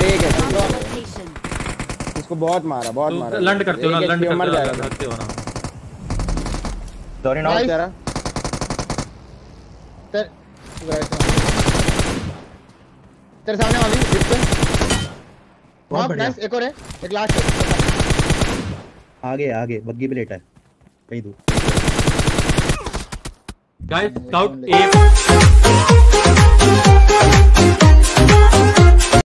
ठीक है इसको बहुत मारा बहुत तो मारा। लंड करते हो ना लंड HP में मर जाएगा। करते हो ना। सॉरी नाइस नॉट तेरा। तेरे राइट तेरे सामने वाली लिफ्ट बहुत हाँ, नाइस एक और है एक लास्ट है। आगे आगे बग्गी पे लेटा है। कहीं दूर। गाइस स्काउट ए